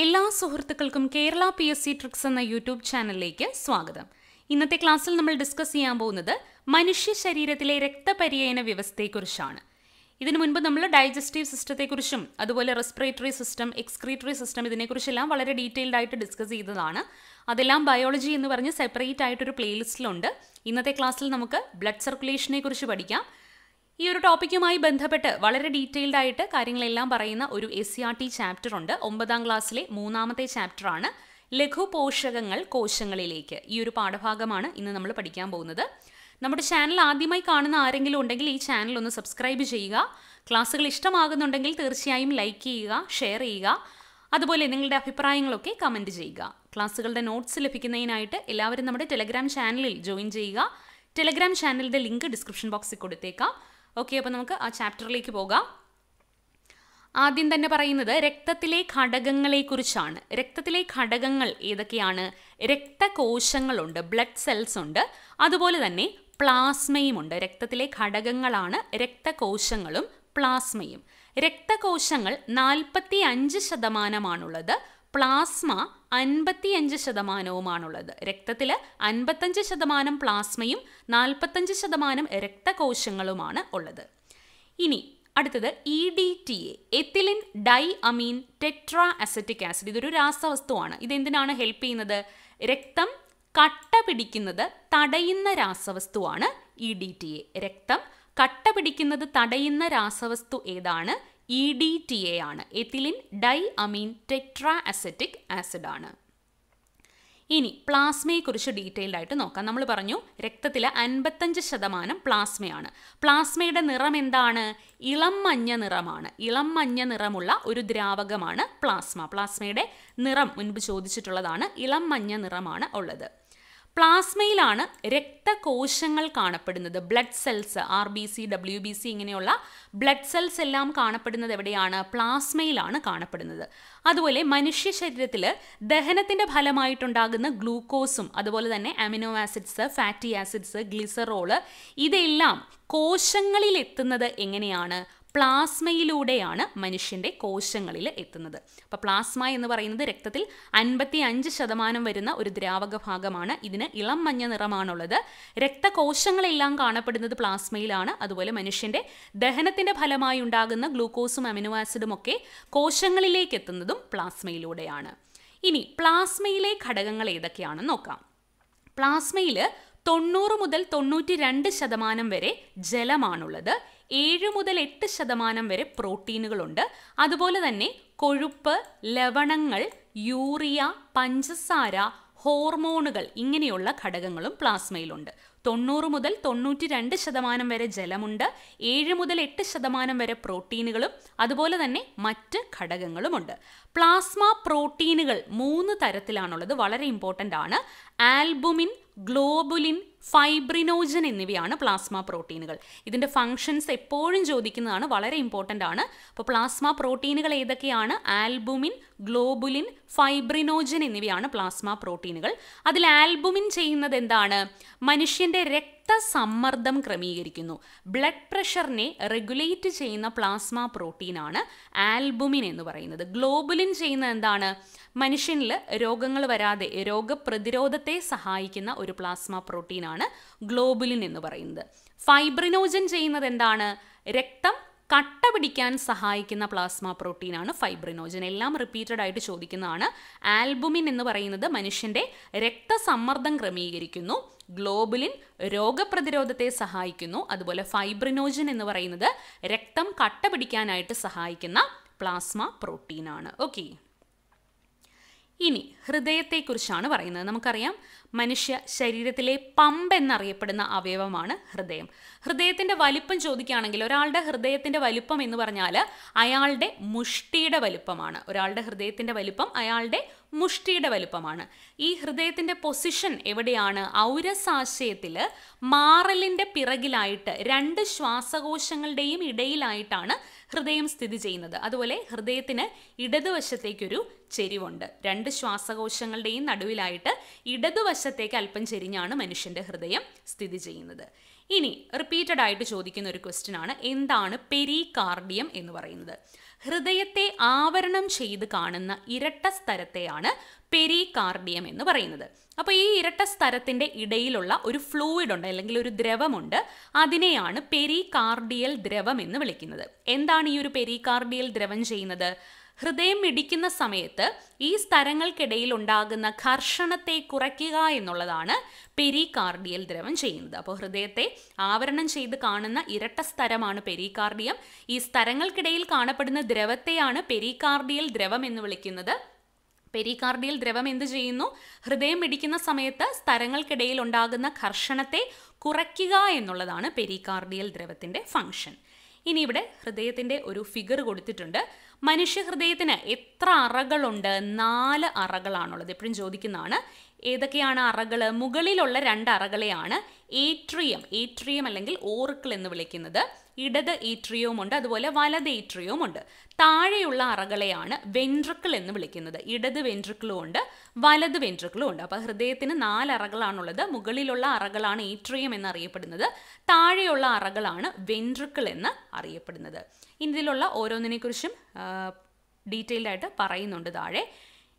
എല്ലാ സുഹൃത്തുക്കൾക്കും Kerala P S C tricks എന്ന യൂട്യൂബ് ചാനലിലേക്ക് സ്വാഗതം. ഇന്നത്തെ ക്ലാസ്സിൽ നമ്മൾ ഡിസ്കസ് ചെയ്യാൻ പോകുന്നത് മനുഷ്യ ശരീരത്തിലെ രക്തപര്യന വ്യവസ്ഥയെക്കുറിച്ചാണ്. ഇതിനു മുൻപ് നമ്മൾ ഡൈജസ്റ്റീവ് സിസ്റ്റത്തെക്കുറിച്ചും അതുപോലെ റെസ്പിറേറ്ററി സിസ്റ്റം എക്സ്ക്രീറ്ററി സിസ്റ്റം ഇതിനെക്കുറിച്ചെല്ലാം വളരെ ഡീറ്റെയിൽഡ് ആയിട്ട് ഡിസ്കസ് ചെയ്തതാണ്. അതെല്ലാം ബയോളജി എന്ന് പറഞ്ഞ് സെപ്പറേറ്റ് ആയിട്ടൊരു പ്ലേലിസ്റ്റിലുണ്ട് ഇന്നത്തെ ക്ലാസ്സിൽ നമുക്ക് ബ്ലഡ് സർക്കുലേഷനെ കുറിച്ച് പഠിക്കാം. ഈ ഒരു ടോപ്പിക്കുമായി ബന്ധപ്പെട്ട് വളരെ ഡീറ്റെയിൽഡ് ആയിട്ട് കാര്യങ്ങളെല്ലാം പറയുന്ന ഒരു S C R T chapter ഉണ്ട്. ഒമ്പതാം ക്ലാസ്സിലെ മൂന്നാമത്തെ ചാപ്റ്ററാണ് ലഘു പോഷകങ്ങൾ കോശങ്ങളിലേക്ക്. ഈ ഒരു പാഠഭാഗമാണ് ഇന്ന് നമ്മൾ പഠിക്കാൻ പോകുന്നത്. നമ്മുടെ ചാനൽ ആദ്യമായി കാണുന്ന ആരെങ്കിലും ഉണ്ടെങ്കിൽ ഈ ചാനൽ ഒന്ന് സബ്സ്ക്രൈബ് ചെയ്യുക. ക്ലാസ്സുകൾ ഇഷ്ടമാകുന്നുണ്ടെങ്കിൽ തീർച്ചയായും ലൈക്ക് ചെയ്യുക ഷെയർ ചെയ്യുക. അതുപോലെ നിങ്ങളുടെ അഭിപ്രായങ്ങളൊക്കെ കമന്റ് ചെയ്യുക. ക്ലാസ്സുകളുടെ നോട്ട്സ് ലഭിക്കുന്നതിനായിട്ട് എല്ലാവരും നമ്മുടെ ടെലഗ്രാം ചാനലിൽ ജോയിൻ ചെയ്യുക. ടെലഗ്രാം ചാനലിന്റെ ലിങ്ക് ഡിസ്ക്രിപ്ഷൻ ബോക്സിൽ കൊടുത്തേക്കാം. ഓക്കെ അപ്പോൾ നമുക്ക് ആ ചാപ്റ്ററിലേക്ക് പോകാം. ആദ്യം തന്നെ പറയുന്നത് രക്തത്തിലെ ഘടകങ്ങളെക്കുറിച്ചാണ്. രക്തത്തിലെ ഘടകങ്ങൾ ഏതൊക്കെയാണ്? രക്തകോശങ്ങളുണ്ട് ബ്ലഡ് സെൽസ് ഉണ്ട്. അതുപോലെ തന്നെ പ്ലാസ്മയും ഉണ്ട്. രക്തത്തിലെ ഘടകങ്ങളാണ് രക്തകോശങ്ങളും പ്ലാസ്മയും രക്തകോശങ്ങൾ നാൽപ്പത്തി അഞ്ച് ശതമാനമാണുള്ളത്. പ്ലാസ്മ അൻപത്തിയഞ്ച് ശതമാനവുമാണുള്ളത്. രക്തത്തിൽ അൻപത്തഞ്ച് ശതമാനം പ്ലാസ്മയും നാൽപ്പത്തഞ്ച് ശതമാനം രക്തകോശങ്ങളുമാണ് ഉള്ളത്. ഇനി അടുത്തത് E D T A ethylene di amine tetra acetic acid. ഇതൊരു രാസവസ്തുവാണ്. ഇതെന്തിനാണ് ഹെൽപ്പ് ചെയ്യുന്നത്? രക്തം കട്ട പിടിക്കുന്നത് തടയുന്ന രാസവസ്തുവാണ് ഇ ഡി ടി എ രക്തം കട്ട പിടിക്കുന്നത് തടയുന്ന രാസവസ്തു ഏതാണ്? ഇ ഡി ടി എ ആണ്. Ethylene di amine tetra acetic acid ആണ്. ഇനി പ്ലാസ്മയെക്കുറിച്ച് ഡീറ്റെയിൽഡ് ആയിട്ട് നോക്കാം. നമ്മൾ പറഞ്ഞു രക്തത്തിലെ അൻപത്തഞ്ച് ശതമാനം പ്ലാസ്മയാണ്. പ്ലാസ്മയുടെ നിറം എന്താണ്? ഇളം മഞ്ഞ നിറമാണ്. ഇളം മഞ്ഞ നിറമുള്ള ഒരു ദ്രാവകമാണ് പ്ലാസ്മ. പ്ലാസ്മയുടെ നിറം മുൻപ് ചോദിച്ചിട്ടുള്ളതാണ്. ഇളം മഞ്ഞ നിറമാണ് ഉള്ളത്. പ്ലാസ്മയിലാണ് രക്തകോശങ്ങൾ കാണപ്പെടുന്നത്. Blood cells R B C W B C ഇങ്ങനെയുള്ള ബ്ലഡ് സെൽസ് എല്ലാം കാണപ്പെടുന്നത് എവിടെയാണ്? പ്ലാസ്മയിലാണ് കാണപ്പെടുന്നത്. അതുപോലെ മനുഷ്യ ശരീരത്തിൽ ദഹനത്തിന്റെ ഫലമായിട്ടുണ്ടാകുന്ന ഗ്ലൂക്കോസും അതുപോലെ തന്നെ amino acids fatty acids glycerol ഇതെല്ലാം കോശങ്ങളിൽ എത്തുന്നത് എങ്ങനെയാണ്? പ്ലാസ്മയിലൂടെയാണ് മനുഷ്യന്റെ കോശങ്ങളിൽ എത്തുന്നത്. അപ്പോൾ പ്ലാസ്മ എന്ന് പറയുന്നത് രക്തത്തിൽ അൻപത്തി അഞ്ച് ശതമാനം വരുന്ന ഒരു ദ്രാവക ഭാഗമാണ്. ഇതിന് ഇളം മഞ്ഞ നിറമാണുള്ളത്. രക്തകോശങ്ങളെല്ലാം കാണപ്പെടുന്നത് പ്ലാസ്മയിലാണ്. അതുപോലെ മനുഷ്യന്റെ ദഹനത്തിന്റെ ഫലമായി ഉണ്ടാകുന്ന ഗ്ലൂക്കോസും അമിനോ ആസിഡും ഒക്കെ കോശങ്ങളിലേക്ക് എത്തുന്നതും പ്ലാസ്മയിലൂടെയാണ്. ഇനി പ്ലാസ്മയിലെ ഘടകങ്ങൾ ഏതൊക്കെയാണെന്ന് നോക്കാം. പ്ലാസ്മയിൽ തൊണ്ണൂറ് മുതൽ തൊണ്ണൂറ്റി രണ്ട് ശതമാനം വരെ ജലമാണുള്ളത്. ഏഴ് മുതൽ എട്ട് ശതമാനം വരെ പ്രോട്ടീനുകളുണ്ട്. അതുപോലെ തന്നെ കൊഴുപ്പ് ലവണങ്ങൾ യൂറിയ പഞ്ചസാര ഹോർമോണുകൾ ഇങ്ങനെയുള്ള ഘടകങ്ങളും പ്ലാസ്മയിലുണ്ട്. തൊണ്ണൂറ് മുതൽ തൊണ്ണൂറ്റി രണ്ട് ശതമാനം വരെ ജലമുണ്ട്. ഏഴ് മുതൽ എട്ട് ശതമാനം വരെ പ്രോട്ടീനുകളും അതുപോലെ തന്നെ മറ്റ് ഘടകങ്ങളുമുണ്ട്. പ്ലാസ്മ പ്രോട്ടീനുകൾ മൂന്ന് തരത്തിലാണുള്ളത്. വളരെ ഇമ്പോർട്ടന്റ് ആണ്. ആൽബുമിൻ ഗ്ലോബുലിൻ ഫൈബ്രിനോജൻ എന്നിവയാണ് പ്ലാസ്മ പ്രോട്ടീനുകൾ. ഇതിന്റെ ഫങ്ഷൻസ് എപ്പോഴും ചോദിക്കുന്നതാണ് വളരെ ഇമ്പോർട്ടന്റ് ആണ്. അപ്പോൾ പ്ലാസ്മ പ്രോട്ടീനുകൾ ഏതൊക്കെയാണ്? ആൽബുമിൻ ഗ്ലോബുലിൻ ഫൈബ്രിനോജൻ എന്നിവയാണ് പ്ലാസ്മ പ്രോട്ടീനുകൾ. അതിൽ ആൽബുമിൻ ചെയ്യുന്നത് എന്താണ്? മനുഷ്യന്റെ രക്തസമ്മർദ്ദം ക്രമീകരിക്കുന്നു. ബ്ലഡ് പ്രഷറിനെ റെഗുലേറ്റ് ചെയ്യുന്ന പ്ലാസ്മ പ്രോട്ടീനാണ് ആൽബുമിൻ എന്ന് പറയുന്നത്. ഗ്ലോബുലിൻ ചെയ്യുന്നത് എന്താണ്? മനുഷ്യനിൽ രോഗങ്ങൾ വരാതെ രോഗപ്രതിരോധത്തെ സഹായിക്കുന്ന ഒരു പ്ലാസ്മ പ്രോട്ടീനാണ് ഗ്ലോബുലിൻ എന്ന് പറയുന്നത്. ഫൈബ്രിനോജൻ ചെയ്യുന്നത് എന്താണ്? രക്തം കട്ട പിടിക്കാൻ സഹായിക്കുന്ന പ്ലാസ്മ പ്രോട്ടീനാണ് ഫൈബ്രിനോജൻ. എല്ലാം റിപ്പീറ്റഡ് ആയിട്ട് ചോദിക്കുന്നതാണ്. ആൽബുമിൻ എന്ന് പറയുന്നത് മനുഷ്യന്റെ രക്തസമ്മർദ്ദം ക്രമീകരിക്കുന്നു ഗ്ലോബുലിൻ രോഗപ്രതിരോധത്തെ സഹായിക്കുന്നു അതുപോലെ ഫൈബ്രിനോജൻ എന്ന് പറയുന്നത് രക്തം കട്ട പിടിക്കാനായിട്ട് സഹായിക്കുന്ന പ്ലാസ്മ പ്രോട്ടീനാണ്. ഓക്കെ ഇനി ഹൃദയത്തെക്കുറിച്ചാണ് പറയുന്നത്. നമുക്കറിയാം മനുഷ്യ ശരീരത്തിലെ പമ്പ് എന്നറിയപ്പെടുന്ന അവയവമാണ് ഹൃദയം. ഹൃദയത്തിന്റെ വലിപ്പം ചോദിക്കുകയാണെങ്കിൽ ഒരാളുടെ ഹൃദയത്തിന്റെ വലിപ്പം എന്ന് പറഞ്ഞാൽ അയാളുടെ മുഷ്ടിയുടെ വലിപ്പമാണ്. ഒരാളുടെ ഹൃദയത്തിന്റെ വലിപ്പം അയാളുടെ മുഷ്ടിയുടെ വലിപ്പമാണ്. ഈ ഹൃദയത്തിന്റെ പൊസിഷൻ എവിടെയാണ്? ഔരസാശയത്തിൽ മാറലിന്റെ പിറകിലായിട്ട് രണ്ട് ശ്വാസകോശങ്ങളുടെയും ഇടയിലായിട്ടാണ് ഹൃദയം സ്ഥിതി ചെയ്യുന്നത്. അതുപോലെ ഹൃദയത്തിന് ഇടതുവശത്തേക്കൊരു ചെരിവുണ്ട്. രണ്ട് ശ്വാസകോശങ്ങളുടെയും നടുവിലായിട്ട് ഇടതുവശത്തേക്ക് അല്പം ചെരിഞ്ഞാണ് മനുഷ്യന്റെ ഹൃദയം സ്ഥിതി ചെയ്യുന്നത്. ഇനി റിപ്പീറ്റഡ് ആയിട്ട് ചോദിക്കുന്ന ഒരു ക്വസ്റ്റ്യൻ ആണ്. എന്താണ് പെരികാർഡിയം എന്ന് പറയുന്നത്? ഹൃദയത്തെ ആവരണം ചെയ്ത് കാണുന്ന ഇരട്ട സ്ഥലത്തെയാണ് പെരികാർഡിയം എന്ന് പറയുന്നത്. അപ്പോൾ ഈ ഇരട്ട സ്ഥലത്തിന്റെ ഇടയിലുള്ള ഒരു ഫ്ലൂയിഡ് ഉണ്ട് അല്ലെങ്കിൽ ഒരു ദ്രവമുണ്ട്. അതിനെയാണ് പെരികാർഡിയൽ ദ്രവം എന്ന് വിളിക്കുന്നത്. എന്താണ് ഈ ഒരു പെരികാർഡിയൽ ദ്രവം ചെയ്യുന്നത്? ഹൃദയം ഇടിക്കുന്ന സമയത്ത് ഈ സ്ഥലങ്ങൾക്കിടയിൽ ഉണ്ടാകുന്ന ഘർഷണത്തെ കുറയ്ക്കുക എന്നുള്ളതാണ് പെരികാർഡിയൽ ദ്രവം ചെയ്യുന്നത്. അപ്പോൾ ഹൃദയത്തെ ആവരണം ചെയ്ത് കാണുന്ന ഇരട്ട സ്ഥലമാണ് പെരികാർഡിയം. ഈ സ്ഥലങ്ങൾക്കിടയിൽ കാണപ്പെടുന്ന ദ്രവത്തെയാണ് പെരികാർഡിയൽ ദ്രവം എന്ന് വിളിക്കുന്നത്. പെരികാർഡിയൽ ദ്രവം എന്ത് ചെയ്യുന്നു? ഹൃദയം മിടിക്കുന്ന സമയത്ത് സ്ഥലങ്ങൾക്കിടയിൽ ഉണ്ടാകുന്ന ഘർഷണത്തെ കുറയ്ക്കുക എന്നുള്ളതാണ് പെരികാർഡിയൽ ദ്രവത്തിന്റെ ഫംഗ്ഷൻ. ഇനി ഇവിടെ ഹൃദയത്തിന്റെ ഒരു ഫിഗർ കൊടുത്തിട്ടുണ്ട്. മനുഷ്യ ഹൃദയത്തിന് എത്ര അറകളുണ്ട്? നാല് അറകളാണുള്ളത്. എപ്പോഴും ചോദിക്കുന്നതാണ് ഏതൊക്കെയാണ് അറകൾ മുകളിലുള്ള രണ്ട് അറകളെയാണ് ഏട്രിയം. ഏട്രിയം അല്ലെങ്കിൽ ഓർക്കിൾ എന്ന് വിളിക്കുന്നത്. ഇടത് ഉണ്ട് അതുപോലെ വലത് ഉണ്ട് താഴെയുള്ള അറകളെയാണ് വെൻട്രിക്കിൾ എന്ന് വിളിക്കുന്നത്. ഇടത് വെൻട്രിക്കിളും ഉണ്ട് വലത് വെൻട്രിക്കിളും ഉണ്ട്. അപ്പോൾ ഹൃദയത്തിന് നാല് അറകളാണുള്ളത്. മുകളിലുള്ള അറകളാണ് ഏട്രിയം എന്നറിയപ്പെടുന്നത് താഴെയുള്ള അറകളാണ് വെൻട്രിക്കിൾ എന്ന് അറിയപ്പെടുന്നത്. ഇതിലുള്ള ഓരോന്നിനെക്കുറിച്ചും ഡീറ്റെയിൽഡ് ആയിട്ട് പറയുന്നുണ്ട് താഴെ.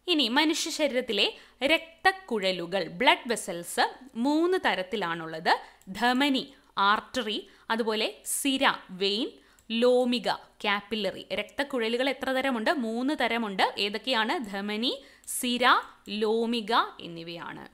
ഇനി മനുഷ്യ ശരീരത്തിലെ രക്തക്കുഴലുകൾ ബ്ലഡ് വെസൽസ് മൂന്ന് തരത്തിലാണുള്ളത്. ധമനി ആർട്ടറി അതുപോലെ സിര വെയിൻ ലോമിക കാപ്പില്ലറി രക്തക്കുഴലുകൾ എത്ര തരമുണ്ട്? മൂന്ന് തരമുണ്ട്. ഏതൊക്കെയാണ്? ധമനി സിര ലോമിക എന്നിവയാണ്.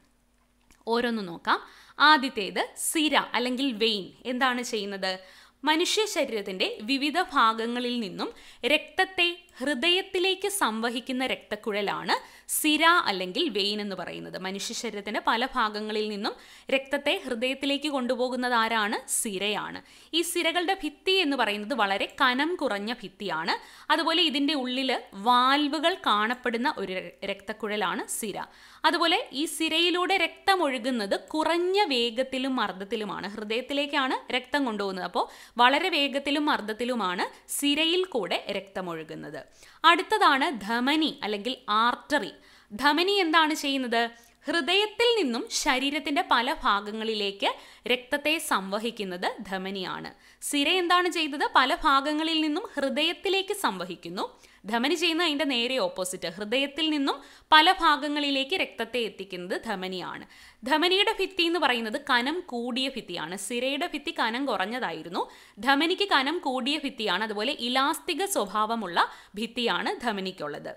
ഓരോന്ന് നോക്കാം. ആദ്യത്തേത് സിര അല്ലെങ്കിൽ വെയിൻ. എന്താണ് ചെയ്യുന്നത്? മനുഷ്യ ശരീരത്തിന്റെ വിവിധ ഭാഗങ്ങളിൽ നിന്നും രക്തത്തെ ഹൃദയത്തിലേക്ക് സംവഹിക്കുന്ന രക്തക്കുഴലാണ് സിര അല്ലെങ്കിൽ വെയിൻ എന്ന് പറയുന്നത്. മനുഷ്യ ശരീരത്തിന്റെ പല ഭാഗങ്ങളിൽ നിന്നും രക്തത്തെ ഹൃദയത്തിലേക്ക് കൊണ്ടുപോകുന്നത് ആരാണ്? സിരയാണ്. ഈ സിരകളുടെ ഭിത്തി എന്ന് പറയുന്നത് വളരെ കനം കുറഞ്ഞ ഭിത്തിയാണ്. അതുപോലെ ഇതിന്റെ ഉള്ളിൽ വാൽവുകൾ കാണപ്പെടുന്ന ഒരു രക്തക്കുഴലാണ് സിര. അതുപോലെ ഈ സിരയിലൂടെ രക്തം ഒഴുകുന്നത് കുറഞ്ഞ വേഗത്തിലും മർദ്ദത്തിലുമാണ്. ഹൃദയത്തിലേക്കാണ് രക്തം കൊണ്ടുപോകുന്നത്. അപ്പോൾ വളരെ വേഗത്തിലും മർദ്ദത്തിലുമാണ് സിരയിൽ കൂടെ രക്തം ഒഴുകുന്നത്. അടുത്തതാണ് ധമനി അല്ലെങ്കിൽ ആർട്ടറി. ധമനി എന്താണ് ചെയ്യുന്നത്? ഹൃദയത്തിൽ നിന്നും ശരീരത്തിന്റെ പല ഭാഗങ്ങളിലേക്ക് രക്തത്തെ സംവഹിക്കുന്നത് ധമനിയാണ്. സിര എന്താണ് ചെയ്തത്? പല ഭാഗങ്ങളിൽ നിന്നും ഹൃദയത്തിലേക്ക് സംവഹിക്കുന്നു. ധമനി ചെയ്യുന്ന അതിന്റെ നേരെ ഓപ്പോസിറ്റ് ഹൃദയത്തിൽ നിന്നും പല ഭാഗങ്ങളിലേക്ക് രക്തത്തെ എത്തിക്കുന്നത് ധമനിയാണ്. ധമനിയുടെ ഭിത്തി എന്ന് പറയുന്നത് കനം കൂടിയ ഭിത്തിയാണ്. സിരയുടെ ഭിത്തി കനം കുറഞ്ഞതായിരുന്നു. ധമനിക്ക് കനം കൂടിയ ഭിത്തിയാണ്. അതുപോലെ ഇലാസ്തിക സ്വഭാവമുള്ള ഭിത്തിയാണ് ധമനിക്കുള്ളത്.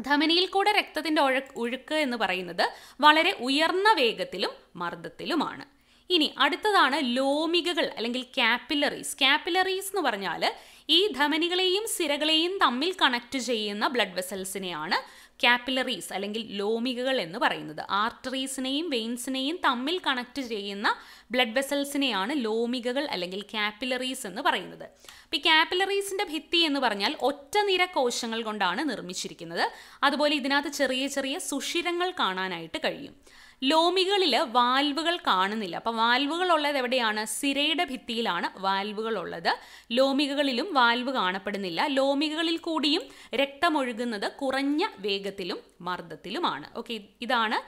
ധമനിയിൽ കൂടെ രക്തത്തിന്റെ ഒഴ ഒഴുക്ക് എന്ന് പറയുന്നത് വളരെ ഉയർന്ന വേഗത്തിലും മർദ്ദത്തിലുമാണ്. ഇനി അടുത്തതാണ് ലോമികകൾ അല്ലെങ്കിൽ കാപ്പിലറീസ് കാപ്പിലറീസ് എന്ന് പറഞ്ഞാൽ ഈ ധമനികളെയും സിരകളെയും തമ്മിൽ കണക്ട് ചെയ്യുന്ന ബ്ലഡ് വെസൽസിനെയാണ് കാപ്പിലറീസ് അല്ലെങ്കിൽ ലോമികകൾ എന്ന് പറയുന്നത്. ആർട്ടറീസിനെയും വെയിൻസിനെയും തമ്മിൽ കണക്ട് ചെയ്യുന്ന ബ്ലഡ് വെസൽസിനെയാണ് ലോമികകൾ അല്ലെങ്കിൽ കാപ്പിലറീസ് എന്ന് പറയുന്നത്. അപ്പോൾ ഈ കാപ്പിലറീസിന്റെ ഭിത്തി എന്ന് പറഞ്ഞാൽ ഒറ്റ നിര കോശങ്ങൾ കൊണ്ടാണ് നിർമ്മിച്ചിരിക്കുന്നത്. അതുപോലെ ഇതിനകത്ത് ചെറിയ ചെറിയ സുഷിരങ്ങൾ കാണാനായിട്ട് കഴിയും. ലോമികളിൽ വാൽവുകൾ കാണുന്നില്ല. അപ്പോൾ വാൽവുകൾ ഉള്ളത് എവിടെയാണ്? സിരയുടെ ഭിത്തിയിലാണ് വാൽവുകൾ ഉള്ളത് ലോമികകളിലും വാൽവ് കാണപ്പെടുന്നില്ല. ലോമികകളിൽ കൂടിയും രക്തമൊഴുകുന്നത് കുറഞ്ഞ വേഗത്തിലും മർദ്ദത്തിലുമാണ്. ഓക്കെ ഇതാണ്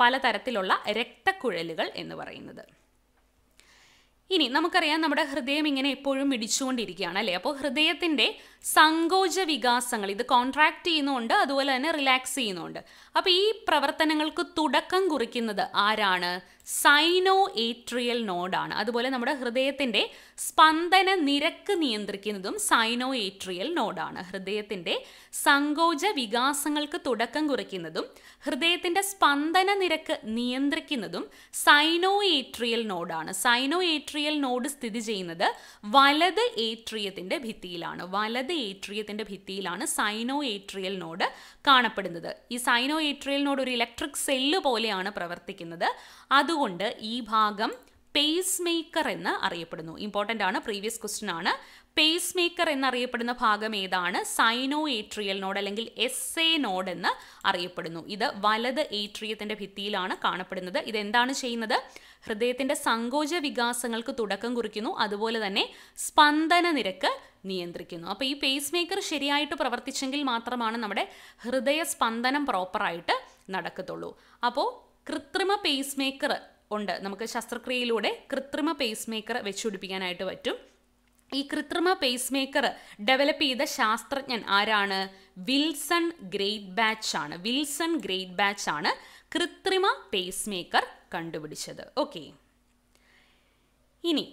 പലതരത്തിലുള്ള രക്തക്കുഴലുകൾ എന്ന് പറയുന്നത്. ഇനി നമുക്കറിയാം നമ്മുടെ ഹൃദയം ഇങ്ങനെ എപ്പോഴും മിടിച്ചുകൊണ്ടിരിക്കുകയാണ് അല്ലേ? അപ്പോൾ ഹൃദയത്തിന്റെ സങ്കോച വികാസങ്ങൾ. ഇത് കോൺട്രാക്ട് ചെയ്യുന്നുണ്ട് അതുപോലെ തന്നെ റിലാക്സ് ചെയ്യുന്നുണ്ട്. അപ്പോൾ ഈ പ്രവർത്തനങ്ങൾക്ക് തുടക്കം കുറിക്കുന്നത് ആരാണ്? സൈനോ ഏട്രിയൽ നോഡാണ്. അതുപോലെ നമ്മുടെ ഹൃദയത്തിന്റെ സ്പന്ദന നിരക്ക് നിയന്ത്രിക്കുന്നതും സൈനോ ഏട്രിയൽ നോഡാണ്. ഹൃദയത്തിന്റെ സങ്കോച വികാസങ്ങൾക്ക് തുടക്കം കുറിക്കുന്നതും ഹൃദയത്തിന്റെ സ്പന്ദന നിരക്ക് നിയന്ത്രിക്കുന്നതും സൈനോ ഏട്രിയൽ നോഡാണ്. സൈനോ ഏട്രിയൽ നോഡ് സ്ഥിതി ചെയ്യുന്നത് വലത് ഏട്രിയത്തിന്റെ ഭിത്തിയിലാണ്. വലത് ഏട്രിയത്തിന്റെ ഭിത്തിയിലാണ് സൈനോ ഏട്രിയൽ നോഡ് കാണപ്പെടുന്നത്. ഈ സൈനോ ഏട്രിയൽ നോഡ് ഒരു ഇലക്ട്രിക് സെല്ല് പോലെയാണ് പ്രവർത്തിക്കുന്നത്. അതുകൊണ്ട് ഈ ഭാഗം പേസ് മേക്കർ എന്ന് അറിയപ്പെടുന്നു. ഇമ്പോർട്ടന്റ് ആണ് പ്രീവിയസ് ക്വസ്റ്റ്യൻ ആണ്. പേസ് മേക്കർ എന്നറിയപ്പെടുന്ന ഭാഗം ഏതാണ്? സൈനോ ഏട്രിയൽ നോഡ് അല്ലെങ്കിൽ എസ് എ നോഡ് എന്ന് അറിയപ്പെടുന്നു. ഇത് വലത് ഏട്രിയത്തിന്റെ ഭിത്തിയിലാണ് കാണപ്പെടുന്നത്. ഇതെന്താണ് ചെയ്യുന്നത്? ഹൃദയത്തിന്റെ സങ്കോച വികാസങ്ങൾക്ക് തുടക്കം കുറിക്കുന്നു. അതുപോലെ തന്നെ സ്പന്ദന നിരക്ക് നിയന്ത്രിക്കുന്നു. അപ്പോൾ ഈ പേസ് മേക്കർ ശരിയായിട്ട് പ്രവർത്തിച്ചെങ്കിൽ മാത്രമാണ് നമ്മുടെ ഹൃദയ സ്പന്ദനം പ്രോപ്പറായിട്ട് നടക്കത്തുള്ളൂ. അപ്പോൾ കൃത്രിമ പേസ് മേക്കർ ഉണ്ട്. നമുക്ക് ശസ്ത്രക്രിയയിലൂടെ കൃത്രിമ പേസ് മേക്കർ വെച്ചുപിടിപ്പിക്കാനായിട്ട് പറ്റും. ഈ കൃത്രിമ പേസ് മേക്കർ ഡെവലപ്പ് ചെയ്ത ശാസ്ത്രജ്ഞൻ ആരാണ്? വിൽസൺ ഗ്രേറ്റ് ബാച്ച് ആണ്. വിൽസൺ ഗ്രേറ്റ് ബാച്ച് ആണ് കൃത്രിമ പേസ് മേക്കർ കണ്ടുപിടിച്ചത്. ഓക്കെ ഇനി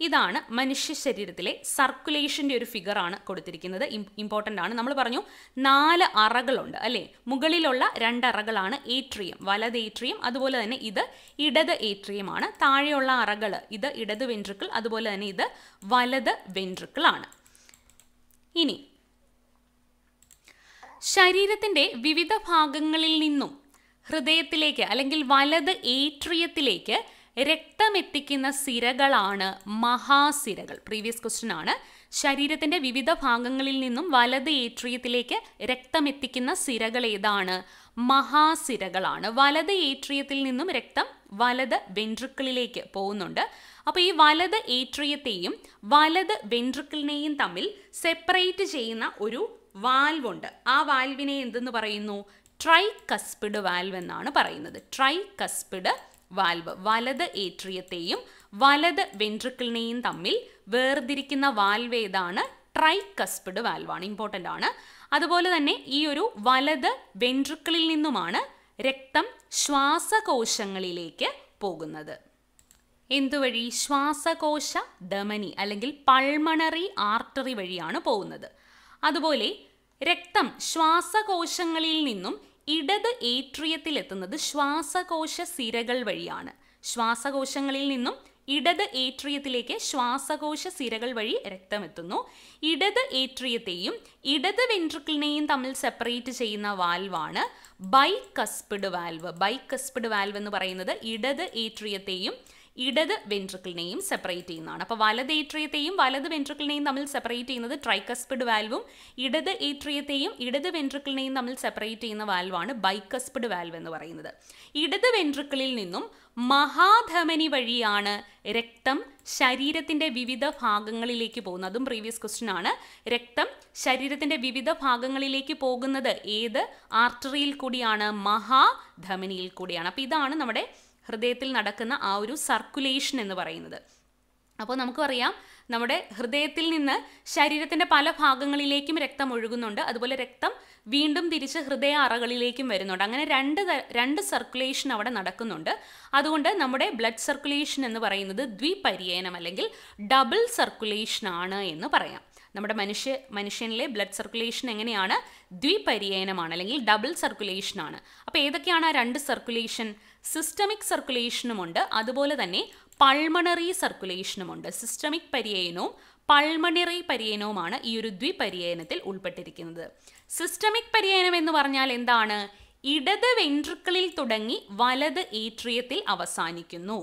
ഇതാണ് മനുഷ്യ ശരീരത്തിലെ സർക്കുലേഷന്റെ ഒരു ഫിഗറാണ് കൊടുത്തിരിക്കുന്നത്. ഇമ്പോർട്ടന്റ് ആണ്. നമ്മൾ പറഞ്ഞു നാല് അറകളുണ്ട് അല്ലേ? മുകളിലുള്ള രണ്ടറകളാണ് ഏട്രിയം വലത് ഏട്രിയം അതുപോലെ തന്നെ ഇത് ഇടത് ഏട്രിയമാണ് താഴെയുള്ള അറകൾ ഇത് ഇടത് വെൻട്രിക്കിൾ അതുപോലെ തന്നെ ഇത് വലത് വെൻട്രിക്കിൾ ആണ്. ഇനി ശരീരത്തിന്റെ വിവിധ ഭാഗങ്ങളിൽ നിന്നും ഹൃദയത്തിലേക്ക് അല്ലെങ്കിൽ വലത് ഏട്രിയത്തിലേക്ക് രക്തമെത്തിക്കുന്ന സിരകളാണ് മഹാസിരകൾ. പ്രീവിയസ് ക്വസ്റ്റ്യൻ ആണ്. ശരീരത്തിന്റെ വിവിധ ഭാഗങ്ങളിൽ നിന്നും വലത് ഏട്രിയത്തിലേക്ക് രക്തമെത്തിക്കുന്ന സിരകൾ ഏതാണ്? മഹാസിരകളാണ്. വലത് ഏട്രിയത്തിൽ നിന്നും രക്തം വലത് വെൻട്രിക്കിളിലേക്ക് പോകുന്നുണ്ട്. അപ്പോൾ ഈ വലത് ഏട്രിയത്തെയും വലത് വെൻട്രിക്കിളിനെയും തമ്മിൽ സെപ്പറേറ്റ് ചെയ്യുന്ന ഒരു വാൽവുണ്ട് ആ വാൽവിനെ എന്തെന്ന് പറയുന്നു? ട്രൈ കസ്പിഡ് വാൽവ് എന്നാണ് പറയുന്നത്. ട്രൈ കസ്പിഡ് വാൽവ് വലത് ഏട്രിയത്തെയും വലത് വെൻട്രിക്കിളിനെയും തമ്മിൽ വേർതിരിക്കുന്ന വാൽവ് ഏതാണ്? ട്രൈ കസ്പിഡ് വാൽവാണ് ഇമ്പോർട്ടന്റ് ആണ്. അതുപോലെ തന്നെ ഈ ഒരു വലത് വെൻട്രിക്കിളിൽ നിന്നുമാണ് രക്തം ശ്വാസകോശങ്ങളിലേക്ക് പോകുന്നത്. എന്തുവഴി? ശ്വാസകോശ ധമനി അല്ലെങ്കിൽ പൾമണറി ആർട്ടറി വഴിയാണ് പോകുന്നത്. അതുപോലെ രക്തം ശ്വാസകോശങ്ങളിൽ നിന്നും ഇടത് ഏട്രിയത്തിലെത്തുന്നത് ശ്വാസകോശ സിരകൾ വഴിയാണ്. ശ്വാസകോശങ്ങളിൽ നിന്നും ഇടത് ഏട്രിയത്തിലേക്ക് ശ്വാസകോശ സിരകൾ വഴി രക്തമെത്തുന്നു. ഇടത് ഏട്രിയത്തെയും ഇടത് വെൻട്രിക്കിളിനെയും തമ്മിൽ സെപ്പറേറ്റ് ചെയ്യുന്ന വാൽവാണ് bicuspid valve bicuspid valve എന്ന് പറയുന്നത് ഇടത് ഏട്രിയത്തെയും ഇടത് വെൻട്രിക്കിളിനെയും സെപ്പറേറ്റ് ചെയ്യുന്നതാണ്. അപ്പോൾ വലത് ഏട്രിയത്തെയും വലത് വെൻട്രിക്കിളിനെയും തമ്മിൽ സെപ്പറേറ്റ് ചെയ്യുന്നത് ട്രൈക്കസ്പിഡ് വാൽവും ഇടത് ഏട്രിയത്തെയും ഇടത് വെൻട്രിക്കിളിനെയും തമ്മിൽ സെപ്പറേറ്റ് ചെയ്യുന്ന വാൽവാണ് ബൈക്കസ്പിഡ് വാൽവ് എന്ന് പറയുന്നത്. ഇടത് വെൻട്രിക്കിളിൽ നിന്നും മഹാധമനി വഴിയാണ് രക്തം ശരീരത്തിന്റെ വിവിധ ഭാഗങ്ങളിലേക്ക് പോകുന്നത്. അതും പ്രീവിയസ് ക്വസ്റ്റ്യൻ ആണ്. രക്തം ശരീരത്തിന്റെ വിവിധ ഭാഗങ്ങളിലേക്ക് പോകുന്നത് ഏത്? ആർട്ടറിയിൽ കൂടിയാണ്. മഹാധമനിയിൽ കൂടിയാണ്. അപ്പോൾ ഇതാണ് നമ്മുടെ ഹൃദയത്തിൽ നടക്കുന്ന ആ ഒരു സർക്കുലേഷൻ എന്ന് പറയുന്നത്. അപ്പോൾ നമുക്കറിയാം നമ്മുടെ ഹൃദയത്തിൽ നിന്ന് ശരീരത്തിന്റെ പല ഭാഗങ്ങളിലേക്കും രക്തം ഒഴുകുന്നുണ്ട്. അതുപോലെ രക്തം വീണ്ടും തിരിച്ച് ഹൃദയ അറകളിലേക്കും വരുന്നുണ്ട്. അങ്ങനെ രണ്ട് രണ്ട് സർക്കുലേഷൻ അവിടെ നടക്കുന്നുണ്ട്. അതുകൊണ്ട് നമ്മുടെ ബ്ലഡ് സർക്കുലേഷൻ എന്ന് പറയുന്നത് ദ്വിപര്യനം അല്ലെങ്കിൽ ഡബിൾ സർക്കുലേഷൻ ആണ് എന്ന് പറയാം. നമ്മുടെ മനുഷ്യ മനുഷ്യനിലെ ബ്ലഡ് സർക്കുലേഷൻ എങ്ങനെയാണ്? ദ്വിപര്യനമാണ് അല്ലെങ്കിൽ ഡബിൾ സർക്കുലേഷൻ ആണ്. അപ്പോൾ ഏതൊക്കെയാണ് ആ രണ്ട് സർക്കുലേഷൻ സിസ്റ്റമിക് സർക്കുലേഷനുമുണ്ട് അതുപോലെ തന്നെ പൾമണറി സർക്കുലേഷനുമുണ്ട് സിസ്റ്റമിക് പര്യനവും പൾമണറി പര്യനവുമാണ് ഈ ഒരു ദ്വിപര്യനത്തിൽ ഉൾപ്പെട്ടിരിക്കുന്നത്. സിസ്റ്റമിക് പര്യനം എന്ന് പറഞ്ഞാൽ എന്താണ്? ഇടത് വെൻട്രിക്കിളിൽ തുടങ്ങി വലത് ഏട്രിയത്തിൽ അവസാനിക്കുന്നു.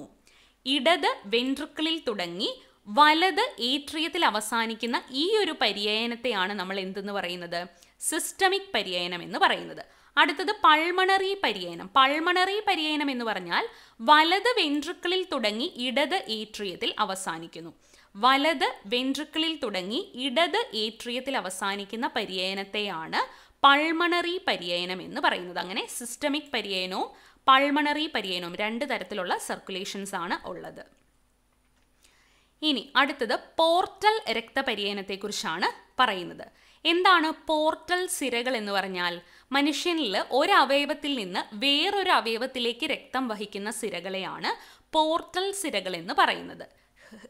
ഇടത് വെൻട്രിക്കിളിൽ തുടങ്ങി വലത് ഏട്രിയത്തിൽ അവസാനിക്കുന്ന ഈ ഒരു പര്യയനത്തെയാണ് നമ്മൾ എന്തെന്ന് പറയുന്നത്? സിസ്റ്റമിക് പര്യയനം എന്ന് പറയുന്നത്. അടുത്തത് പൾമണറി പര്യയനം. പൾമണറി പര്യയനം എന്ന് പറഞ്ഞാൽ വലത് വെൻട്രിക്കിളിൽ തുടങ്ങി ഇടത് ഏട്രിയത്തിൽ അവസാനിക്കുന്നു. വലത് വെൻട്രിക്കിളിൽ തുടങ്ങി ഇടത് ഏട്രിയത്തിൽ അവസാനിക്കുന്ന പര്യയനത്തെയാണ് പൾമണറി പര്യയനം എന്ന് പറയുന്നത്. അങ്ങനെ സിസ്റ്റമിക് പര്യയനവും പൾമണറി പര്യയനവും രണ്ട് തരത്തിലുള്ള സർക്കുലേഷൻസ് ആണ് ഉള്ളത്. ഇനി അടുത്തത് പോർട്ടൽ രക്തപര്യനത്തെക്കുറിച്ചാണ് പറയുന്നത്. എന്താണ് പോർട്ടൽ സിരകൾ എന്ന് പറഞ്ഞാൽ? മനുഷ്യനിൽ ഒരു അവയവത്തിൽ നിന്ന് വേറൊരു അവയവത്തിലേക്ക് രക്തം വഹിക്കുന്ന സിരകളെയാണ് പോർട്ടൽ സിരകൾ എന്ന് പറയുന്നത്.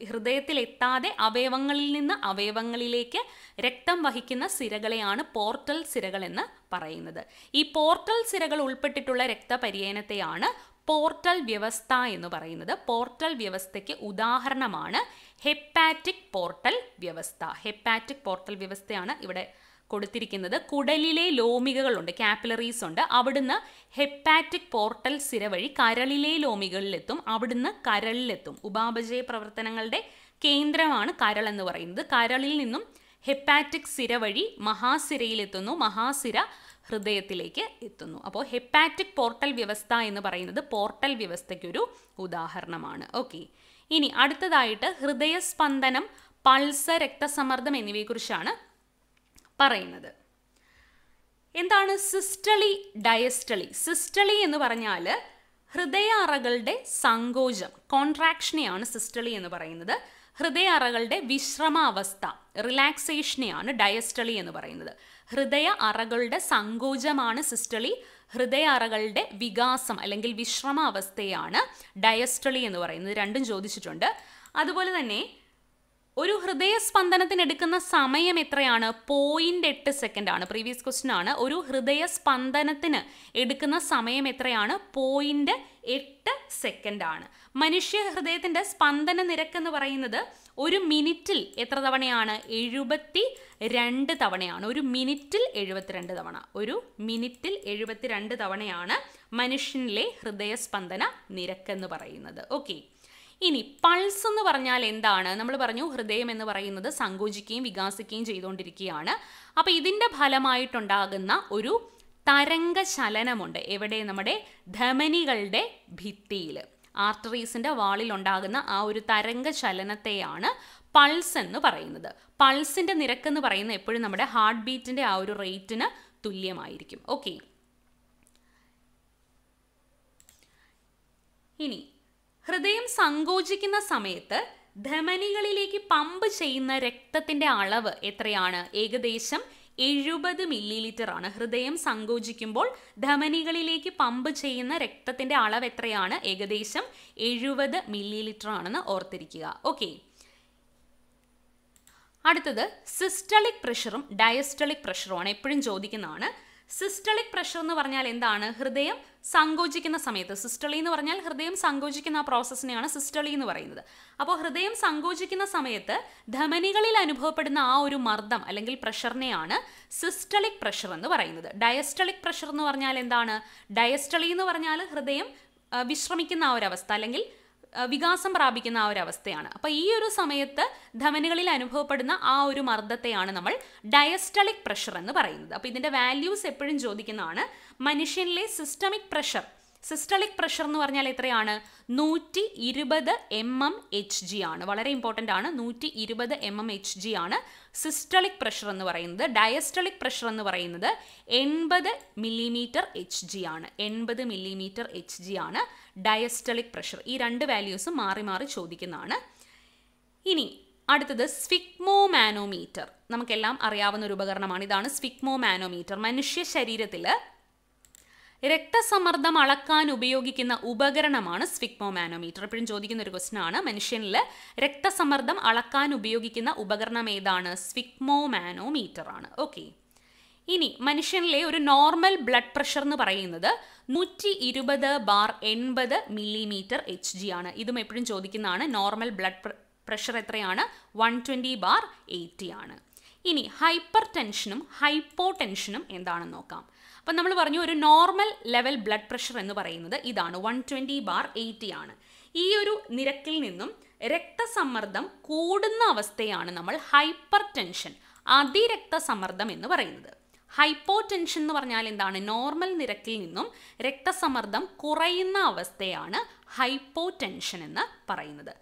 ഹൃദയത്തിലെത്താതെ അവയവങ്ങളിൽ നിന്ന് അവയവങ്ങളിലേക്ക് രക്തം വഹിക്കുന്ന സിരകളെയാണ് പോർട്ടൽ സിരകൾ എന്ന് പറയുന്നത്. ഈ പോർട്ടൽ സിരകൾ ഉൾപ്പെട്ടിട്ടുള്ള രക്തപര്യനത്തെയാണ് പോർട്ടൽ വ്യവസ്ഥ എന്ന് പറയുന്നത് പോർട്ടൽ വ്യവസ്ഥയ്ക്ക് ഉദാഹരണമാണ് ഹെപ്പാറ്റിക് പോർട്ടൽ വ്യവസ്ഥ. ഹെപ്പാറ്റിക് പോർട്ടൽ വ്യവസ്ഥയാണ് ഇവിടെ കൊടുത്തിരിക്കുന്നത്. കുടലിലെ ലോമികകളുണ്ട് കാപ്പിലറീസ് ഉണ്ട്. അവിടുന്ന് ഹെപ്പാറ്റിക് പോർട്ടൽ സിര വഴി കരളിലെ ലോമികളിലെത്തും അവിടുന്ന് കരളിലെത്തും. ഉപാപചയ പ്രവർത്തനങ്ങളുടെ കേന്ദ്രമാണ് കരൾ എന്ന് പറയുന്നത്. കരളിൽ നിന്നും ഹെപ്പാറ്റിക് സിര വഴി മഹാസിരയിലെത്തുന്നു. മഹാസിര ഹൃദയത്തിലേക്ക് എത്തുന്നു. അപ്പോൾ ഹെപ്പാറ്റിക് പോർട്ടൽ വ്യവസ്ഥ എന്ന് പറയുന്നത് പോർട്ടൽ വ്യവസ്ഥയ്ക്കൊരു ഉദാഹരണമാണ്. ഓക്കെ ഇനി അടുത്തതായിട്ട് ഹൃദയസ്പന്ദനം പൾസ് രക്തസമ്മർദ്ദം എന്നിവയെക്കുറിച്ചാണ് പറയുന്നത്. എന്താണ് സിസ്റ്റളി ഡയസ്റ്റളി സിസ്റ്റളി എന്ന് പറഞ്ഞാൽ ഹൃദയ അറകളുടെ സങ്കോചം കോൺട്രാക്ഷനെയാണ് സിസ്റ്റളി എന്ന് പറയുന്നത്. ഹൃദയ അറകളുടെ വിശ്രമാവസ്ഥ റിലാക്സേഷനെയാണ് ഡയസ്റ്റളി എന്ന് പറയുന്നത്. ഹൃദയ അറകളുടെ സങ്കോചമാണ് സിസ്റ്റളി. ഹൃദയ അറകളുടെ വികാസം അല്ലെങ്കിൽ വിശ്രമാവസ്ഥയാണ് ഡയസ്റ്റളി എന്ന് പറയുന്നത്. രണ്ടും ചോദിച്ചിട്ടുണ്ട്. അതുപോലെ തന്നെ ഒരു ഹൃദയ എടുക്കുന്ന സമയം എത്രയാണ്? പോയിന്റ് എട്ട് സെക്കൻഡ് ആണ്. പ്രീവിയസ് ക്വസ്റ്റ്യൻ ആണ്. ഒരു ഹൃദയ സ്പന്ദനത്തിന് എടുക്കുന്ന സമയം എത്രയാണ്? പോയിന്റ് എട്ട് സെക്കൻഡ് ആണ്. മനുഷ്യ ഹൃദയത്തിന്റെ സ്പന്ദന നിരക്ക് എന്ന് പറയുന്നത് ഒരു മിനിറ്റിൽ എത്ര തവണയാണ്? എഴുപത്തി രണ്ട് തവണയാണ്. ഒരു മിനിറ്റിൽ എഴുപത്തിരണ്ട് തവണ. ഒരു മിനിറ്റിൽ എഴുപത്തിരണ്ട് തവണയാണ് മനുഷ്യനിലെ ഹൃദയസ്പന്ദന നിരക്ക് എന്ന് പറയുന്നത്. ഓക്കെ. ഇനി പൾസ് എന്ന് പറഞ്ഞാൽ എന്താണ്? നമ്മൾ പറഞ്ഞു ഹൃദയം എന്ന് പറയുന്നത് സങ്കോചിക്കുകയും വികാസിക്കുകയും ചെയ്തുകൊണ്ടിരിക്കുകയാണ്. അപ്പോൾ ഇതിന്റെ ഫലമായിട്ടുണ്ടാകുന്ന ഒരു തരംഗ ചലനമുണ്ട് എവിടെ? നമ്മുടെ ധമനികളുടെ ഭിത്തിയിൽ ആർട്ടറീസിന്റെ വാളിൽ ഉണ്ടാകുന്ന ആ ഒരു തരംഗ ചലനത്തെയാണ് പൾസ് എന്ന് പറയുന്നത്. പൾസിന്റെ നിരക്ക് എന്ന് പറയുന്നത് എപ്പോഴും നമ്മുടെ ഹാർട്ട് ബീറ്റിന്റെ ആ ഒരു റേറ്റിന് തുല്യമായിരിക്കും. ഓക്കെ. ഇനി ഹൃദയം സങ്കോചിക്കുന്ന സമയത്ത് ധമനികളിലേക്ക് പമ്പ് ചെയ്യുന്ന രക്തത്തിന്റെ അളവ് എത്രയാണ്? ഏകദേശം എഴുപത് മില്ലി ലിറ്റർ ആണ്. ഹൃദയം സങ്കോചിക്കുമ്പോൾ ധമനികളിലേക്ക് പമ്പ് ചെയ്യുന്ന രക്തത്തിന്റെ അളവ് എത്രയാണ്? ഏകദേശം എഴുപത് മില്ലി ലിറ്റർ ആണെന്ന് ഓർത്തിരിക്കുക. ഓക്കെ അടുത്തത് സിസ്റ്റളിക് പ്രഷറും ഡയസ്റ്റളിക് പ്രഷറുമാണ് എപ്പോഴും ചോദിക്കുന്നതാണ്. സിസ്റ്റളിക് പ്രഷർ എന്ന് പറഞ്ഞാൽ എന്താണ്? ഹൃദയം സങ്കോചിക്കുന്ന സമയത്ത്. സിസ്റ്റളി എന്ന് പറഞ്ഞാൽ ഹൃദയം സങ്കോചിക്കുന്ന ആ പ്രോസസ്സിനെയാണ് സിസ്റ്റളി എന്ന് പറയുന്നത്. അപ്പോൾ ഹൃദയം സങ്കോചിക്കുന്ന സമയത്ത് ധമനികളിൽ അനുഭവപ്പെടുന്ന ആ ഒരു മർദ്ദം അല്ലെങ്കിൽ പ്രഷറിനെയാണ് സിസ്റ്റളിക് പ്രഷർ എന്ന് പറയുന്നത്. ഡയസ്റ്റളിക് പ്രഷർ എന്ന് പറഞ്ഞാൽ എന്താണ്? ഡയസ്റ്റളി എന്ന് പറഞ്ഞാൽ ഹൃദയം വിശ്രമിക്കുന്ന ആ ഒരു അവസ്ഥ അല്ലെങ്കിൽ വികാസം പ്രാപിക്കുന്ന ആ ഒരു അവസ്ഥയാണ് അപ്പോൾ ഈ ഒരു സമയത്ത് ധമനികളിൽ അനുഭവപ്പെടുന്ന ആ ഒരു മർദ്ദത്തെയാണ് നമ്മൾ ഡയസ്റ്റളിക് പ്രഷർ എന്ന് പറയുന്നത്. അപ്പോൾ ഇതിന്റെ വാല്യൂസ് എപ്പോഴും ചോദിക്കുന്നതാണ് മനുഷ്യനിലെ സിസ്റ്റമിക് പ്രഷർ സിസ്റ്റളിക് പ്രഷർ എന്ന് പറഞ്ഞാൽ എത്രയാണ്? നൂറ്റി ഇരുപത് എം എം എച്ച് ജി ആണ്. വളരെ ഇമ്പോർട്ടന്റ് ആണ്. നൂറ്റി ഇരുപത് എം എം എച്ച് ജി ആണ് സിസ്റ്റളിക് പ്രഷർ എന്ന് പറയുന്നത്. ഡയസ്റ്റളിക് പ്രഷർ എന്ന് പറയുന്നത് എൺപത് മില്ലിമീറ്റർ എച്ച് ജി ആണ്. എൺപത് മില്ലിമീറ്റർ എച്ച് ജി ആണ് ഡയസ്റ്റളിക് പ്രഷർ. ഈ രണ്ട് വാല്യൂസും മാറി മാറി ചോദിക്കുന്നതാണ്. ഇനി അടുത്തത് സ്വിക്മോ മാനോമീറ്റർ നമുക്കെല്ലാം അറിയാവുന്ന ഒരു ഉപകരണമാണ്. ഇതാണ് സ്വിക്മോ മാനോമീറ്റർ മനുഷ്യ ശരീരത്തിൽ രക്തസമ്മർദ്ദം അളക്കാൻ ഉപയോഗിക്കുന്ന ഉപകരണമാണ് സ്വിക്മോ മാനോമീറ്റർ എപ്പോഴും ചോദിക്കുന്ന ഒരു ക്വസ്റ്റൻ ആണ്. മനുഷ്യനിൽ രക്തസമ്മർദ്ദം അളക്കാൻ ഉപയോഗിക്കുന്ന ഉപകരണം ഏതാണ്? സ്വിക്മോ മാനോമീറ്റർ ആണ്. ഓക്കെ ഇനി മനുഷ്യനിലെ ഒരു നോർമൽ ബ്ലഡ് പ്രഷർ എന്ന് പറയുന്നത് നൂറ്റി ഇരുപത് ബാർ എൺപത് മില്ലിമീറ്റർ എച്ച് ജി ആണ്. ഇതും എപ്പോഴും ചോദിക്കുന്നതാണ്. നോർമൽ ബ്ലഡ് പ്രഷർ എത്രയാണ്? വൺ ട്വന്റി ബാർ എയ്റ്റി ആണ്. ഇനി ഹൈപ്പർ ടെൻഷനും ഹൈപ്പോ ടെൻഷനും എന്താണെന്ന് നോക്കാം. അപ്പം നമ്മൾ പറഞ്ഞു ഒരു നോർമൽ ലെവൽ ബ്ലഡ് പ്രഷർ എന്ന് പറയുന്നത് ഇതാണ്. വൺ ട്വന്റി ബാർ എയ്റ്റി ആണ്. ഈ ഒരു നിരക്കിൽ നിന്നും രക്തസമ്മർദ്ദം കൂടുന്ന അവസ്ഥയാണ് നമ്മൾ ഹൈപ്പർ ടെൻഷൻ അതിരക്തസമ്മർദ്ദം എന്ന് പറയുന്നത്. ഹൈപ്പോ ടെൻഷൻ എന്ന് പറഞ്ഞാൽ എന്താണ്? നോർമൽ നിരക്കിൽ നിന്നും രക്തസമ്മർദ്ദം കുറയുന്ന അവസ്ഥയാണ് ഹൈപ്പോ ടെൻഷൻ എന്ന് പറയുന്നത്.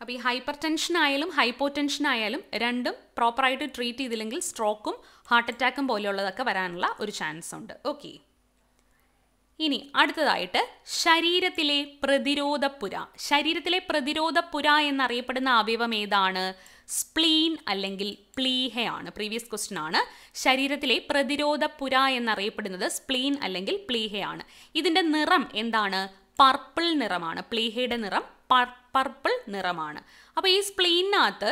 അപ്പോൾ ഈ ഹൈപ്പർ ടെൻഷൻ ആയാലും ഹൈപ്പോ ടെൻഷൻ ആയാലും രണ്ടും പ്രോപ്പറായിട്ട് ട്രീറ്റ് ചെയ്തില്ലെങ്കിൽ സ്ട്രോക്കും ഹാർട്ട് അറ്റാക്കും പോലെയുള്ളതൊക്കെ വരാനുള്ള ഒരു ചാൻസ് ഉണ്ട്. ഓക്കെ ഇനി അടുത്തതായിട്ട് ശരീരത്തിലെ പ്രതിരോധപ്പുര ശരീരത്തിലെ പ്രതിരോധപ്പുര എന്നറിയപ്പെടുന്ന അവയവം ഏതാണ്? സ്പ്ലീൻ അല്ലെങ്കിൽ പ്ലീഹയാണ് പ്രീവിയസ് ക്വസ്റ്റ്യൻ ആണ്. ശരീരത്തിലെ പ്രതിരോധപ്പുര എന്നറിയപ്പെടുന്നത് സ്പ്ലീൻ അല്ലെങ്കിൽ പ്ലീഹയാണ് ഇതിന്റെ നിറം എന്താണ്? പർപ്പിൾ നിറമാണ്. പ്ലീഹയുടെ നിറം പർപ്പിൾ നിറമാണ്. അപ്പോൾ ഈ സ്പ്ലീനകത്ത്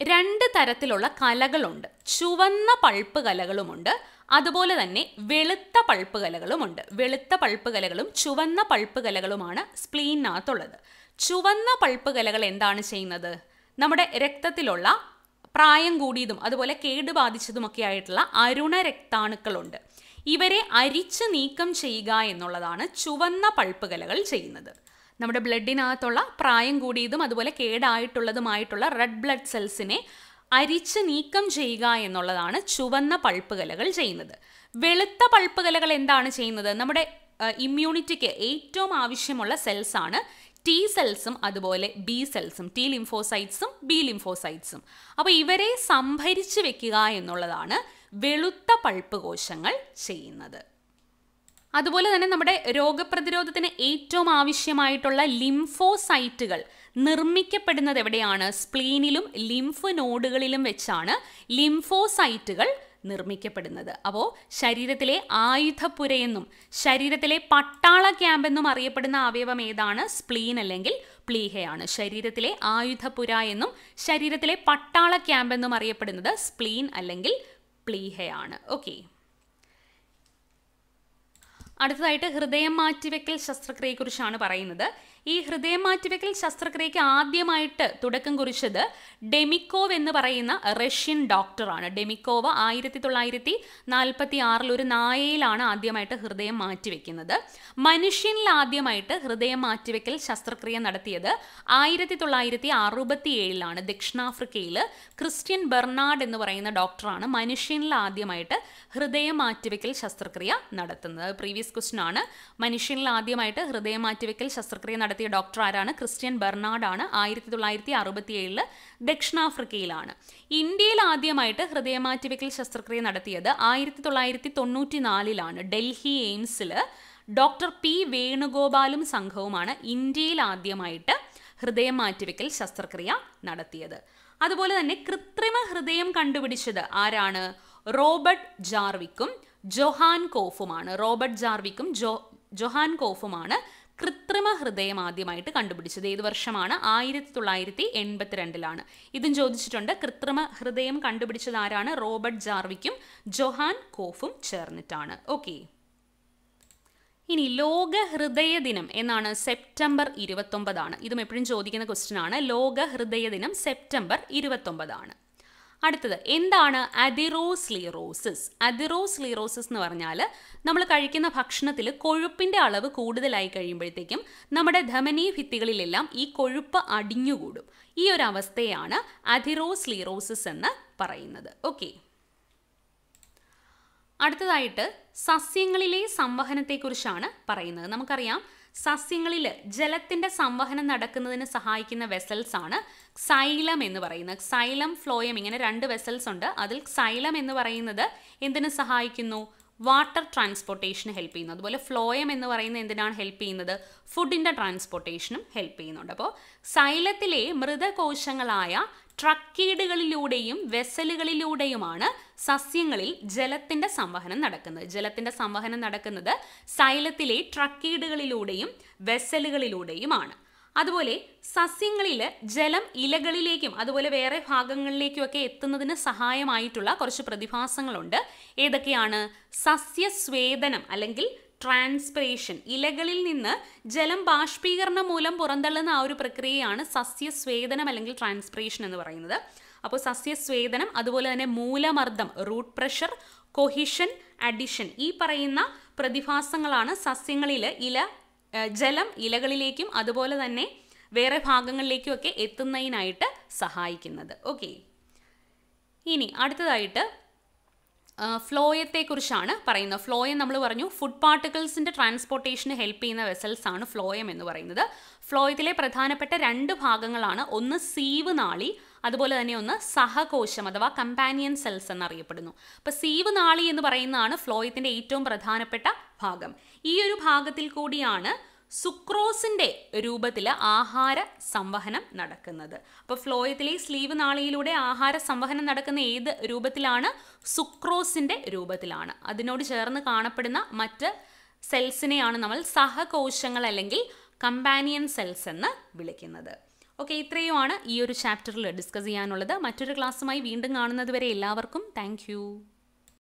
രണ്ട് തരത്തിലുള്ള കലകളുണ്ട്. ചുവന്ന പൾപ്പ് കലകളുമുണ്ട്. അതുപോലെ തന്നെ വെളുത്ത പൾപ്പ് കലകളുമുണ്ട്. വെളുത്ത പൾപ്പ് കലകളും ചുവന്ന പൾപ്പ് കലകളുമാണ് സ്പ്ലീനകത്തുള്ളത് ചുവന്ന പൾപ്പ് കലകൾ എന്താണ് ചെയ്യുന്നത്? നമ്മുടെ രക്തത്തിലുള്ള പ്രായം കൂടിയതും അതുപോലെ കേട് ബാധിച്ചതുമൊക്കെ ആയിട്ടുള്ള അരുണ രക്താണുക്കളുണ്ട്. ഇവരെ അരിച്ചു നീക്കം ചെയ്യുക എന്നുള്ളതാണ് ചുവന്ന പൾപ്പ് കലകൾ ചെയ്യുന്നത്. നമ്മുടെ ബ്ലഡിനകത്തുള്ള പ്രായം കൂടിയതും അതുപോലെ കേടായിട്ടുള്ളതുമായിട്ടുള്ള റെഡ് ബ്ലഡ് സെൽസിനെ അരിച്ച് നീക്കം ചെയ്യുക എന്നുള്ളതാണ് ചുവന്ന പൾപ്പ് കലകൾ ചെയ്യുന്നത്. വെളുത്ത പൾപ്പ് കലകൾ എന്താണ് ചെയ്യുന്നത്? നമ്മുടെ ഇമ്മ്യൂണിറ്റിക്ക് ഏറ്റവും ആവശ്യമുള്ള സെൽസാണ് ടി സെൽസും അതുപോലെ ബി സെൽസും ടി ലിംഫോസൈറ്റ്സും ബി ലിംഫോസൈറ്റ്സും അപ്പോൾ ഇവരെ സംഭരിച്ച് വെക്കുക എന്നുള്ളതാണ് വെളുത്ത പൾപ്പ് കോശങ്ങൾ ചെയ്യുന്നത്. അതുപോലെ തന്നെ നമ്മുടെ രോഗപ്രതിരോധത്തിന് ഏറ്റവും ആവശ്യമായിട്ടുള്ള ലിംഫോസൈറ്റുകൾ നിർമ്മിക്കപ്പെടുന്നത് എവിടെയാണ്? സ്പ്ലീനിലും ലിംഫ് നോഡുകളിലും വെച്ചാണ് ലിംഫോസൈറ്റുകൾ നിർമ്മിക്കപ്പെടുന്നത്. അപ്പോൾ ശരീരത്തിലെ ആയുധപ്പുരയെന്നും ശരീരത്തിലെ പട്ടാള ക്യാമ്പ് എന്നും അറിയപ്പെടുന്ന അവയവം ഏതാണ്? സ്പ്ലീൻ അല്ലെങ്കിൽ പ്ലീഹയാണ്. ശരീരത്തിലെ ആയുധപുര എന്നും ശരീരത്തിലെ പട്ടാള ക്യാമ്പ് എന്നും അറിയപ്പെടുന്നത് സ്പ്ലീൻ അല്ലെങ്കിൽ പ്ലീഹയാണ്. ഓക്കെ. അടുത്തതായിട്ട് ഹൃദയം മാറ്റിവെക്കൽ ശസ്ത്രക്രിയയെക്കുറിച്ചാണ് പറയുന്നത്. ഈ ഹൃദയം മാറ്റിവെക്കൽ ശസ്ത്രക്രിയയ്ക്ക് ആദ്യമായിട്ട് തുടക്കം കുറിച്ചത് ഡെമിക്കോവ് എന്ന് പറയുന്ന റഷ്യൻ ഡോക്ടറാണ്. ഡെമിക്കോവ് ആയിരത്തി തൊള്ളായിരത്തി നാൽപ്പത്തി ആറിൽ ഒരു നായയിലാണ് ആദ്യമായിട്ട് ഹൃദയം മാറ്റിവെക്കുന്നത്. മനുഷ്യനിൽ ആദ്യമായിട്ട് ഹൃദയം മാറ്റിവെക്കൽ ശസ്ത്രക്രിയ നടത്തിയത് ആയിരത്തി തൊള്ളായിരത്തി അറുപത്തി ഏഴിലാണ് ദക്ഷിണാഫ്രിക്കയിൽ ക്രിസ്ത്യൻ ബെർണാഡ് എന്ന് പറയുന്ന ഡോക്ടറാണ് മനുഷ്യനിൽ ആദ്യമായിട്ട് ഹൃദയം മാറ്റിവെക്കൽ ശസ്ത്രക്രിയ നടത്തുന്നത്. പ്രീവിയസ് ക്വസ്റ്റൻ ആണ് മനുഷ്യനിൽ ആദ്യമായിട്ട് ഹൃദയം മാറ്റിവെക്കൽ ശസ്ത്രക്രിയ നടത്തിയ ഡോക്ടർ ആരാണ്? ക്രിസ്ത്യൻ ബെർണാഡ് ആണ് ആയിരത്തി തൊള്ളായിരത്തി അറുപത്തി ഏഴിൽ ദക്ഷിണാഫ്രിക്കയിലാണ്. ഇന്ത്യയിൽ ആദ്യമായിട്ട് ഹൃദയമാറ്റിവെക്കൽ ശസ്ത്രക്രിയ നടത്തിയത് ആയിരത്തി തൊള്ളായിരത്തി തൊണ്ണൂറ്റി നാലിലാണ് ഡൽഹി എയിംസിൽ ഡോക്ടർ പി വേണുഗോപാലും സംഘവുമാണ് ഇന്ത്യയിൽ ആദ്യമായിട്ട് ഹൃദയം മാറ്റിവെക്കൽ ശസ്ത്രക്രിയ നടത്തിയത്. അതുപോലെ തന്നെ കൃത്രിമ ഹൃദയം കണ്ടുപിടിച്ചത് ആരാണ്? റോബർട്ട് ജാർവിക്കും ജൊഹാൻ കോഫുമാണ് റോബർട്ട് ജാർവിക്കും ജോ ജൊഹാൻ കോഫുമാണ് കൃത്രിമ ഹൃദയം ആദ്യമായിട്ട് കണ്ടുപിടിച്ചത്. ഏത് വർഷമാണ്? ആയിരത്തി തൊള്ളായിരത്തി എൺപത്തിരണ്ടിലാണ് ഇതും ചോദിച്ചിട്ടുണ്ട് കൃത്രിമ ഹൃദയം കണ്ടുപിടിച്ചത് ആരാണ്? റോബർട്ട് ജാർവിക്കും ജൊഹാൻ കോഫും ചേർന്നിട്ടാണ്. ഓക്കെ. ഇനി ലോക ഹൃദയ ദിനം എന്നാണ് സെപ്റ്റംബർ ഇരുപത്തൊമ്പതാണ്. ഇതും എപ്പോഴും ചോദിക്കുന്ന ക്വസ്റ്റ്യൻ ആണ്. ലോക ഹൃദയ ദിനം സെപ്റ്റംബർ ഇരുപത്തൊമ്പതാണ്. അടുത്തത് എന്താണ് അതിറോസ്ലിറോസിസ് അതിറോസ്ലിറോസിസ് എന്ന് പറഞ്ഞാൽ നമ്മൾ കഴിക്കുന്ന ഭക്ഷണത്തിൽ കൊഴുപ്പിന്റെ അളവ് കൂടുതലായി കഴിയുമ്പോഴത്തേക്കും നമ്മുടെ ധമനീ ഭിത്തികളിലെല്ലാം ഈ കൊഴുപ്പ് അടിഞ്ഞുകൂടും. ഈ ഒരു അവസ്ഥയാണ് അതിറോസ്ലിറോസിസ് എന്ന് പറയുന്നത്. ഓക്കെ. അടുത്തതായിട്ട് സസ്യങ്ങളിലെ സംവഹനത്തെക്കുറിച്ചാണ് പറയുന്നത്. നമുക്കറിയാം സസ്യങ്ങളിൽ ജലത്തിന്റെ സംവഹനം നടക്കുന്നതിന് സഹായിക്കുന്ന വെസൽസ് ആണ് സൈലം എന്ന് പറയുന്നത്. സൈലം ഫ്ലോയം ഇങ്ങനെ രണ്ട് വെസൽസ് ഉണ്ട്. അതിൽ സൈലം എന്ന് പറയുന്നത് എന്തിനു സഹായിക്കുന്നു? വാട്ടർ ട്രാൻസ്പോർട്ടേഷന് ഹെൽപ്പ് ചെയ്യുന്നു. അതുപോലെ ഫ്ലോയം എന്ന് പറയുന്നത് എന്തിനാണ് ഹെൽപ്പ് ചെയ്യുന്നത്? ഫുഡിന്റെ ട്രാൻസ്പോർട്ടേഷനും ഹെൽപ്പ് ചെയ്യുന്നുണ്ട്. അപ്പോൾ സൈലത്തിലെ മൃതകോശങ്ങളായ ട്രക്കീഡുകളിലൂടെയും വെസലുകളിലൂടെയുമാണ് സസ്യങ്ങളിൽ ജലത്തിന്റെ സംവഹനം നടക്കുന്നത്. ജലത്തിന്റെ സംവഹനം നടക്കുന്നത് സൈലത്തിലെ ട്രക്കീഡുകളിലൂടെയും വെസലുകളിലൂടെയുമാണ്. അതുപോലെ സസ്യങ്ങളിൽ ജലം ഇലകളിലേക്കും അതുപോലെ വേറെ ഭാഗങ്ങളിലേക്കും ഒക്കെ എത്തുന്നതിന് സഹായമായിട്ടുള്ള കുറച്ച് പ്രതിഭാസങ്ങളുണ്ട്. ഏതൊക്കെയാണ്? സസ്യസ്വേദനം അല്ലെങ്കിൽ ട്രാൻസ്പിറേഷൻ ഇലകളിൽ നിന്ന് ജലം ബാഷ്പീകരണം മൂലം പുറന്തള്ളുന്ന ആ ഒരു പ്രക്രിയയാണ് സസ്യസ്വേദനം അല്ലെങ്കിൽ ട്രാൻസ്പിറേഷൻ എന്ന് പറയുന്നത്. അപ്പോൾ സസ്യസ്വേദനം അതുപോലെ തന്നെ മൂലമർദ്ദം റൂട്ട് പ്രഷർ കൊഹിഷൻ അഡിഷൻ ഈ പറയുന്ന പ്രതിഭാസങ്ങളാണ് സസ്യങ്ങളിൽ ഇല ജലം ഇലകളിലേക്കും അതുപോലെ തന്നെ വേറെ ഭാഗങ്ങളിലേക്കും ഒക്കെ എത്തുന്നതിനായിട്ട് സഹായിക്കുന്നത്. ഓക്കെ. ഇനി അടുത്തതായിട്ട് ഫ്ലോയത്തെക്കുറിച്ചാണ് പറയുന്നത്. ഫ്ലോയം നമ്മൾ പറഞ്ഞു ഫുഡ് പാർട്ടിക്കിൾസിന്റെ ട്രാൻസ്പോർട്ടേഷന് ഹെൽപ്പ് ചെയ്യുന്ന വെസൽസ് ആണ് ഫ്ലോയം എന്ന് പറയുന്നത്. ഫ്ലോയത്തിലെ പ്രധാനപ്പെട്ട രണ്ട് ഭാഗങ്ങളാണ്. ഒന്ന് സീവ് നാളി അതുപോലെ തന്നെ ഒന്ന് സഹകോശം അഥവാ കമ്പാനിയൻ സെൽസ് എന്നറിയപ്പെടുന്നു. അപ്പോൾ സീവ് നാളി എന്ന് പറയുന്നതാണ് ഫ്ലോയത്തിന്റെ ഏറ്റവും പ്രധാനപ്പെട്ട ഭാഗം. ഈ ഒരു ഭാഗത്തിൽ കൂടിയാണ് സുക്രോസിന്റെ രൂപത്തിൽ ആഹാര സംവഹനം നടക്കുന്നത്. അപ്പോൾ ഫ്ലോയത്തിലെ സ്ലീവ് നാളിയിലൂടെ ആഹാര സംവഹനം നടക്കുന്ന ഏത് രൂപത്തിലാണ്? സുക്രോസിന്റെ രൂപത്തിലാണ്. അതിനോട് ചേർന്ന് കാണപ്പെടുന്ന മറ്റ് സെൽസിനെയാണ് നമ്മൾ സഹകോശങ്ങൾ അല്ലെങ്കിൽ കമ്പാനിയൻ സെൽസ് എന്ന് വിളിക്കുന്നത്. ഓക്കെ ഇത്രയുമാണ് ഈ ഒരു ചാപ്റ്ററിൽ ഡിസ്കസ് ചെയ്യാനുള്ളത്. മറ്റൊരു ക്ലാസ്സുമായി വീണ്ടും കാണുന്നതുവരെ എല്ലാവർക്കും താങ്ക്